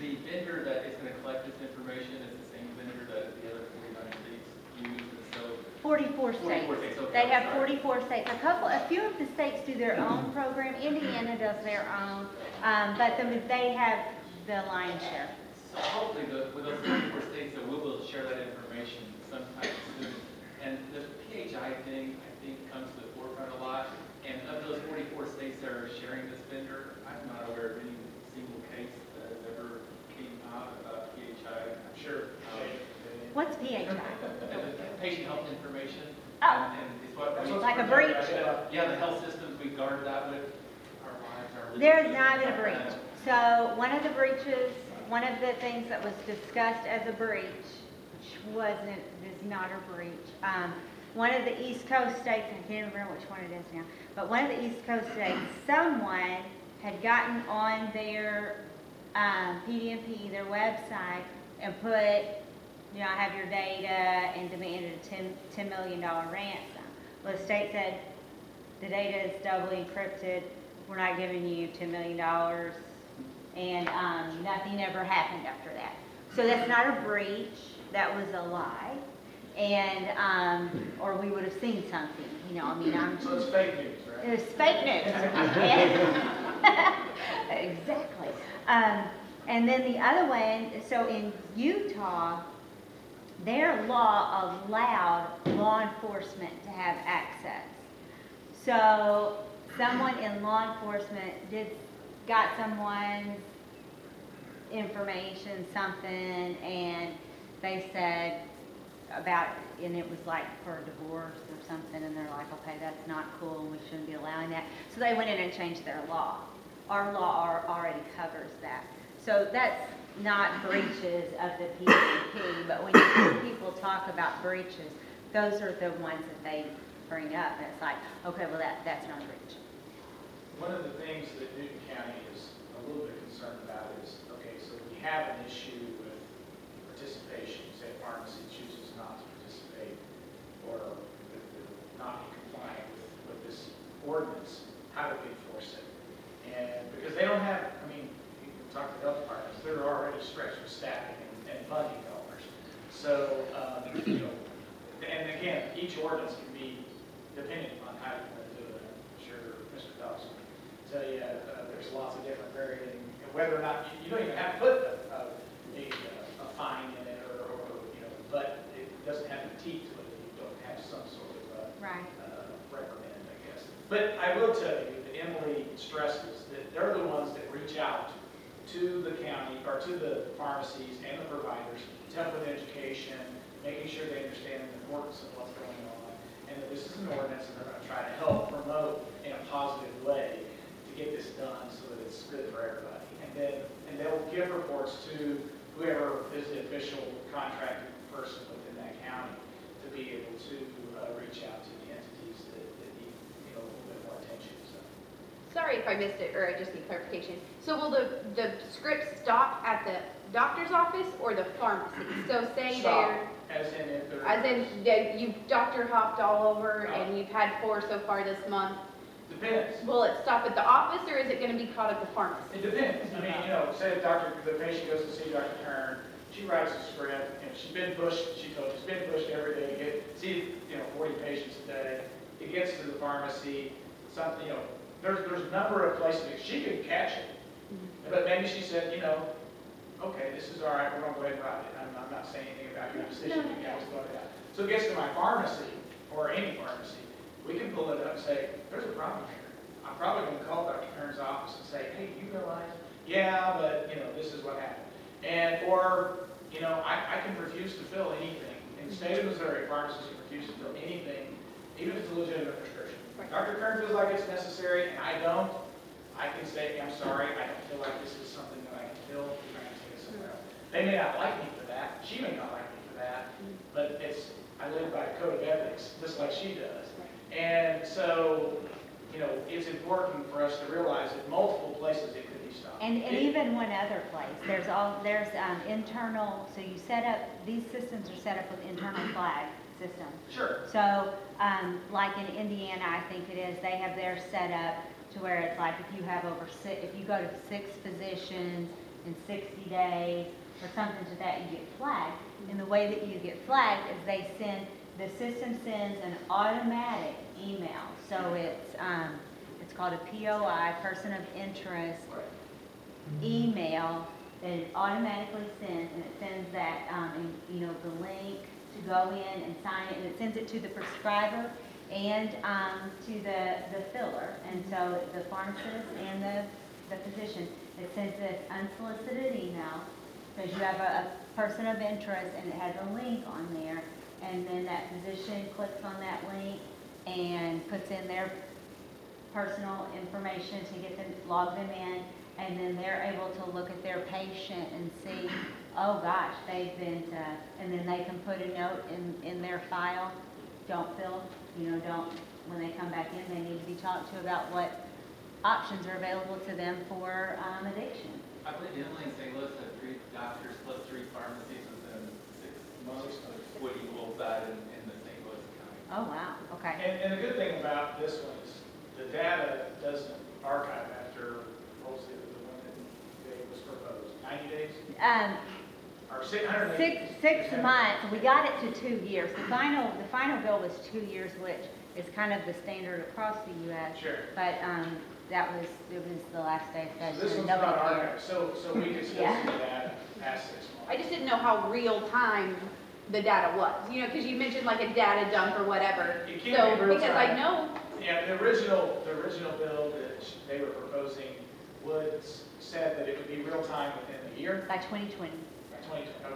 the vendor that is going to collect this information is the same vendor that the other 49 states use, and so. 44 states. 44 states, okay, They have sorry. 44 states. A couple, a few of the states do their own program. Indiana does their own, um, but the- they have the lion's share. So hopefully, the- with those 44 states, that we'll be able to share that information sometime soon. And the PHI thing, I think, comes to the forefront a lot, and of those 44 states that are sharing this vendor, I'm not aware of any single case that has ever came out about PHI. I'm sure. What's PHI? (laughs) Patient health information. Oh. and- And it's what. We- Like a breach? Yeah, the health systems, we guard that with our lives, our. There's not been a breach. So one of the breaches, one of the things that was discussed as a breach, which wasn't, is not a breach. Um, one of the East Coast states, I can't remember which one it is now, but one of the East Coast states, someone had gotten on their, um, PDMP, their website, and put, you know, I have your data, and demanded a ten million dollar ransom. Well, the state said, the data is doubly encrypted, we're not giving you ten million dollars, and, um, nothing ever happened after that. So that's not a breach, that was a lie, and, um, or we would have seen something, you know, I mean, I'm. So it's fake news, right? It was fake news. (laughs) (laughs) Exactly. Um, and then the other one, so in Utah, their law allowed law enforcement to have access. So someone in law enforcement did, got someone's information, something, and they said about, and it was like for a divorce or something, and they're like, okay, that's not cool, and we shouldn't be allowing that. So they went in and changed their law. Our law already covers that. So that's not breaches of the PCP, but when you hear people talk about breaches, those are the ones that they bring up, and it's like, okay, well, that, that's not a breach. One of the things that Newton County is a little bit concerned about is, okay, so we have an issue with participation, say a pharmacy chooses not to participate not be compliant with, with this ordinance, how do we enforce it? And, because they don't have, I mean, you can talk to the health departments, they're already stretched with staffing and, and funding dollars. So, um, you know, and again, each ordinance can be dependent on how you want to do it. I'm sure Mr. Dawson will tell you, uh, there's lots of different varying, whether or not, you- you don't even have to put a, a, a a fine in it or, or, you know, but it doesn't have the teeth to it if you don't have some sort of, uh, Right. uh, I guess. But I will tell you that Emily stresses that they're the ones that reach out to the county, or to the pharmacies and the providers, to with education, making sure they understand the importance of what's going on, and that this is an ordinance, and they're gonna try to help promote in a positive way to get this done so that it's good for everybody. And then, and they'll give reports to whoever is the official contracted person within that county to be able to uh, reach out to the entities that, that need, you know, a little bit more attention, so. Sorry if I missed it, or I just need clarification. So will the, the script stop at the doctor's office or the pharmacy? So say Stop, they're, As in if they're. as in, that you've doctor hopped all over and you've had four so far this month. Depends. Will it stop at the office or is it gonna be caught at the pharmacy? It depends. I mean, you know, say the doctor, the patient goes to see Dr. Kern, she writes a script, and she's been pushed, she told, she's been pushed every day to get, see, you know, 40 patients a day. It gets to the pharmacy, something, you know, there's, there's a number of places, that she could catch it. Mm-hmm. But maybe she said, you know, okay, this is all right, we're gonna go ahead and write it. I'm, I'm not saying anything about your decision, you guys thought it out. So it gets to my pharmacy, or any pharmacy, we can pull it up and say, there's a problem here. I'm probably gonna call Dr. Kern's office and say, hey, you realize, yeah, but, you know, this is what happened. And, or, you know, I, I can refuse to fill anything. In the state of Missouri, pharmacists can refuse to fill anything, even if it's a legitimate prescription. Dr. Kern feels like it's necessary, and I don't, I can say, I'm sorry, I don't feel like this is something that I can fill, we're going to take it somewhere else. They may not like me for that, she may not like me for that, but it's, I live by a code of ethics, just like she does. And so, you know, it's important for us to realize that multiple places it could be stopped. And, and It- even one other place, there's all, there's um, internal, so you set up, these systems are set up with internal flag system. Sure. So, um, like in Indiana, I think it is, they have theirs set up to where it's like if you have over six, if you go to six physicians in sixty days or something to that, you get flagged. And the way that you get flagged is they send, the system sends an automatic email. So it's, um, it's called a POI, person of interest, email that it automatically sends, and it sends that, um, and, you know, the link to go in and sign it, and it sends it to the prescriber and, um, to the, the filler. And so the pharmacist and the, the physician, it sends this unsolicited email, because you have a, a person of interest, and it has a link on there, and then that physician clicks on that link and puts in their personal information to get them, log them in, and then they're able to look at their patient and see, oh gosh, they've been to, and then they can put a note in, in their file, don't feel, you know, don't, when they come back in, they need to be talked to about what options are available to them for, um, addiction. I believe in St. Louis had three doctors plus three pharmacies within six months of what equals that in, in the St. Louis County. Oh, wow, okay. And, and the good thing about this one is the data doesn't archive after, what was the, the one that was proposed, ninety days? Um, Or six hundred and eighty? Six, six months, we got it to two years. The final, the final bill was two years, which is kind of the standard across the US. Sure. But, um, that was, it was the last day of So session. this one's Nobody not cared. archived, so, so we can still Yeah. see the data past six months. I just didn't know how real time the data was, you know, because you mentioned like a data dump or whatever. It can't So, be real because I know, Yeah, the original, the original bill that they were proposing would, said that it would be real time within a year, By twenty twenty. by twenty, oh,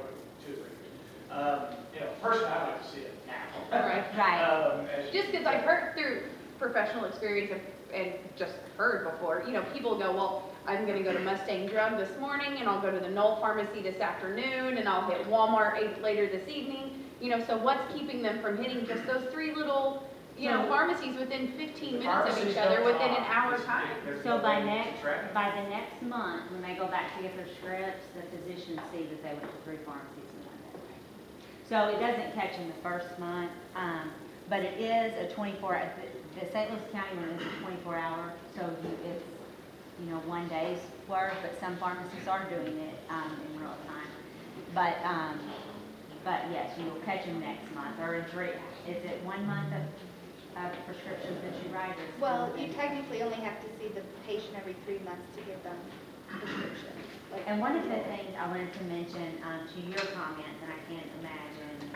two or three years. Um, you know, personally, I'd like to see it now. right, (laughs) Right. Um, just because I've heard through professional experience and- and just heard before, you know, people go, well, I'm gonna go to Mustang Drug this morning, and I'll go to the Knoll Pharmacy this afternoon, and I'll hit Walmart eight later this evening, you know, so what's keeping them from hitting just those three little, you know, pharmacies within fifteen minutes of each other within an hour time? So by next, by the next month, when they go back to get their scripts, the physicians see that they went to three pharmacies in one day. So it doesn't catch in the first month, um, but it is a twenty-four, the- the St. Louis County one is a twenty-four hour, so you- it's, you know, one day's worth, but some pharmacists are doing it, um, in real time. But, um, but yes, you will catch them next month, or in three, is it one month of, of prescriptions that you write, or? Well, you technically only have to see the patient every three months to give them prescription. Like- And one of the things I wanted to mention, um, to your comments, and I can't imagine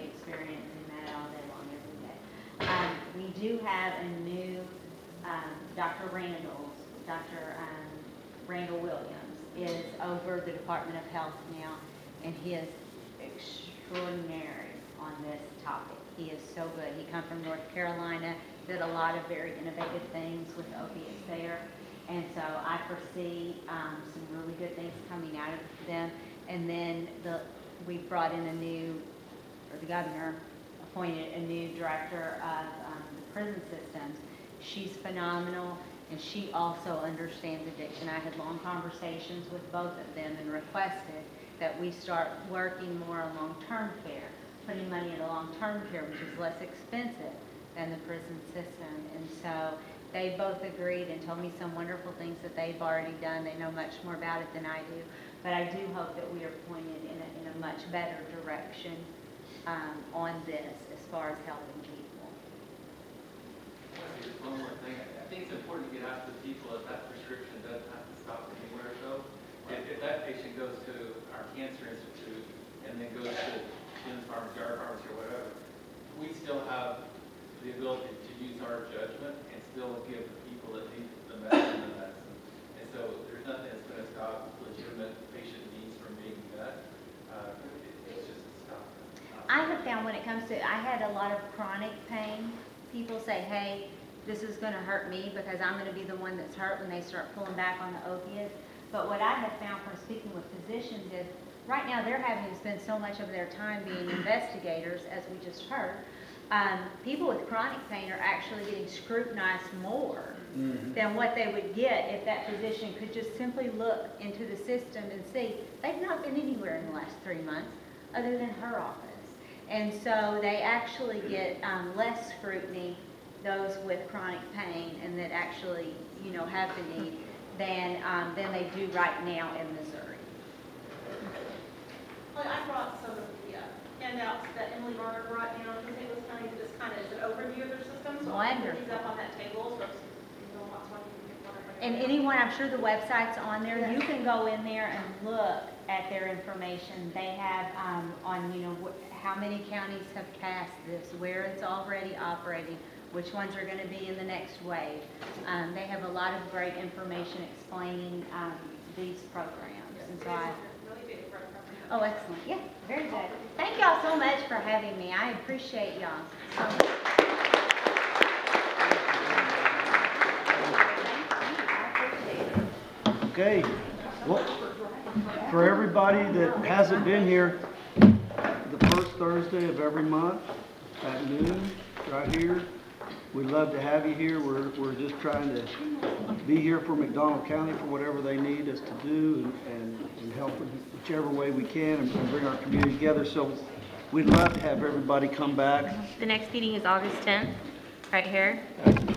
experiencing that all day long every day. Um, we do have a new, um, Dr. Randall's, Dr. um, Randall Williams is over the Department of Health now, and he is extraordinary on this topic. He is so good. He come from North Carolina, did a lot of very innovative things with opiates there. And so I foresee um, some really good things coming out of them. And then the, we brought in a new, or the governor appointed a new director of um, the prison systems. She's phenomenal, and she also understands addiction. I had long conversations with both of them and requested that we start working more on long-term care, putting money into long-term care, which is less expensive than the prison system. And so they both agreed and told me some wonderful things that they've already done. They know much more about it than I do. But I do hope that we are pointed in a, in a much better direction um, on this as far as helping people. Think it's important to get out to the people that that prescription doesn't have to stop anywhere though. If, if that patient goes to our cancer institute and then goes to Jim's pharmacy, our pharmacy or whatever, we still have the ability to use our judgment and still give the people that need the medicine the medicine. And so there's nothing that's gonna stop legitimate patient needs from being met. Uh, it- it's just stop. I have found when it comes to, I had a lot of chronic pain, people say, hey, this is gonna hurt me because I'm gonna be the one that's hurt when they start pulling back on the opiates. But what I have found from speaking with physicians is, right now, they're having to spend so much of their time being (clears throat) investigators, as we just heard. Um, people with chronic pain are actually getting scrutinized more than what they would get if that physician could just simply look into the system and see, they've not been anywhere in the last three months, other than her office. And so they actually get um, less scrutiny, those with chronic pain and that actually, you know, have the need, than, um, than they do right now in Missouri. Well, I brought some of the uh, handouts that Emily Varner brought down, because it was kind of just kind of an overview of their system. So I'll put up on that table, so if you don't want one, you can one. And anyone, I'm sure the website's on there, you can go in there and look at their information. They have, um, on, you know, how many counties have passed this, where it's already operating, which ones are gonna be in the next wave. Um, they have a lot of great information explaining, um, these programs, and so I, oh, excellent, yeah, very good. Thank y'all so much for having me, I appreciate y'all so. Okay, well, for everybody that hasn't been here, the first Thursday of every month at noon, right here, we'd love to have you here. We're, we're just trying to be here for McDonald County for whatever they need us to do and, and, and help in whichever way we can and and bring our community together. So we'd love to have everybody come back The next meeting is August 10th, right here, at 12,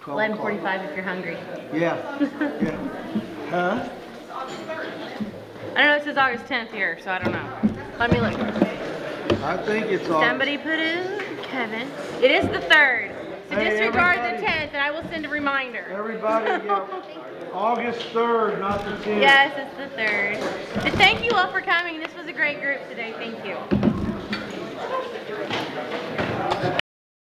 12 o'clock. 11:45 if you're hungry. Yeah, yeah. Huh? I don't know, it says August 10th here, so I don't know. Let me look. I think it's August. Somebody put in Kevin. It is the 3rd. So Hey, disregard the 10th and I will send a reminder. Everybody, yeah, August 3rd, not the 10th. Yes, it's the 3rd. But thank you all for coming. This was a great group today. Thank you.